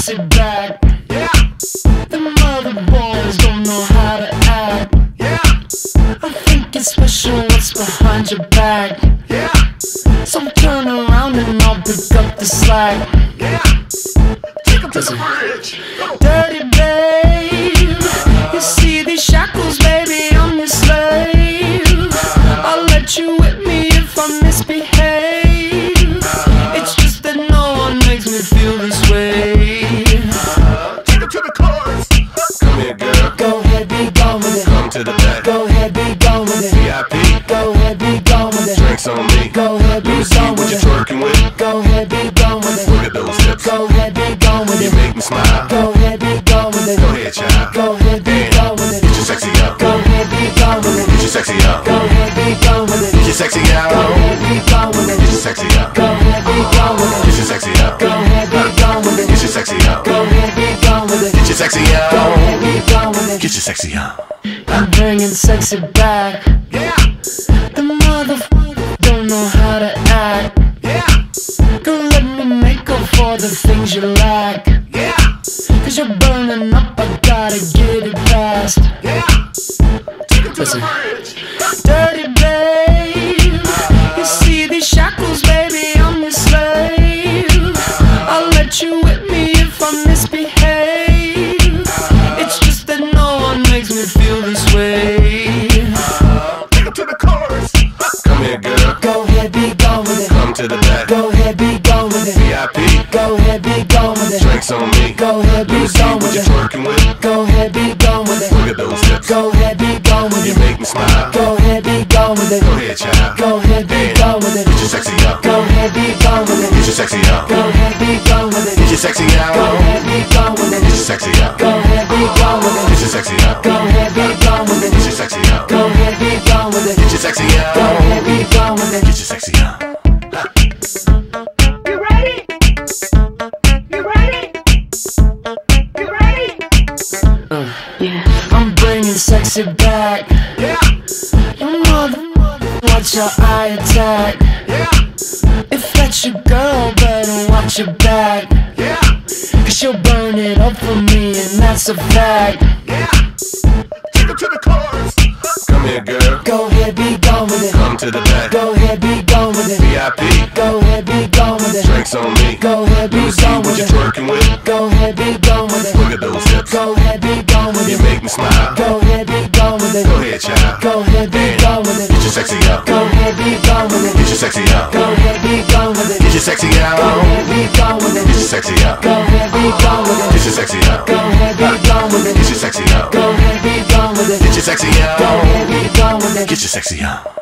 sexy back. Yeah, The mother boys don't know how to act. yeah, I think it's special what's behind your back. yeah, So turn around and I'll pick up the slack. yeah. Take him to the bridge. Dirty babe, to the back. Go ahead, be gone with it. VIP. Go ahead, be gone with it. Drinks on me. Go ahead, Let be me see gone what with you're it. twerking with. Go ahead, be gone with it. Look at those hips. Go ahead, be gone with You it. make me smile. Go ahead, be gone with it. Go ahead, child. Go ahead, be gone with it. Get your sexy up. Go ahead, be gone with it. Get your sexy up. Go ahead, be gone with it. Get your sexy out. Go ahead, be gone with Get your sexy up. Go ahead, be gone with Get it. your sexy up. Go ahead, be gone with Get your sexy up. Go ahead, be gone with it. Get your sexy Go ahead, be gone with it. Get your sexy up. I'm bringing sexy back. Yeah, The motherfucker don't know how to act. yeah, Go let me make up for the things you lack. yeah, Cause you're burning up, I gotta get it fast. yeah. Take him to Listen. Feel this way. Take him to the chorus. Come here, girl. Go ahead, be gone with it. Come to the back. Go ahead, be gone with it. VIP. Go ahead, be gone with it. Drinks on me. Go ahead, be gone with it. twerking with. Go ahead, be gone with it. Look at those hips. Go ahead, be gone with it. You make me smile. Go ahead, be gone with it. Go ahead, child. Go ahead, be gone with it. Get your sexy up. Go ahead, be gone with Get it. your sexy up. Go ahead, be gone with Get it. your sexy Go ahead, be gone with it. Get your sexy up. Go ahead, be gone with Get it. your sexy up. I'm bringing sexy back. Yeah, Your mother, watch your eye attack. yeah, If that's your girl, better watch your back. yeah, Cause she'll burn it up for me, and that's a fact. yeah. Take him to the chorus. Come here, girl. Go ahead, be gone with it. Come to the back. Go ahead, be gone with it. VIP. Go ahead, be with it. Drinks on me. Go ahead, be gone with it. twerking with. Go ahead, be gone with it. Look at those hips. Go ahead, be gone with You make me smile. Go ahead, be gone with it. Go ahead, child. Go ahead, be gone with it. Get your sexy up. Go ahead, be gone with it. Get your sexy up. Go ahead, be gone with Get it. your sexy Go ahead, be gone with Get your sexy up. Go ahead, be gone with it. Get your sexy up. Go ahead, be gone with it. Get your sexy up. Go ahead, be gone with Get your sexy Go ahead, be gone with it. Get your sexy up.